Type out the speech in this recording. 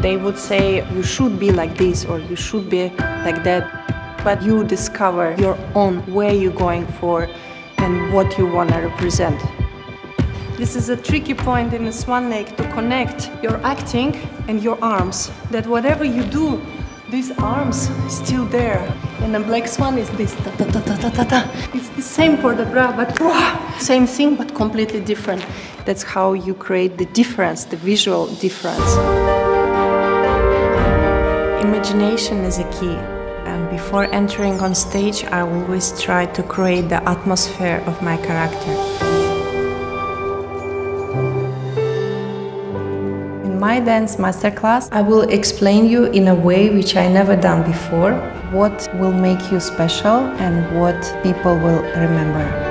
They would say you should be like this or you should be like that, but you discover your own where you're going for and what you want to represent. This is a tricky point in the Swan Lake to connect your acting and your arms. That whatever you do, these arms still there. And the Black Swan is this ta ta ta. It's the same port de bras, but wah, same thing but completely different. That's how you create the difference, the visual difference. Imagination is a key. And before entering on stage, I always try to create the atmosphere of my character. In my dance masterclass, I will explain you in a way which I never done before what will make you special and what people will remember.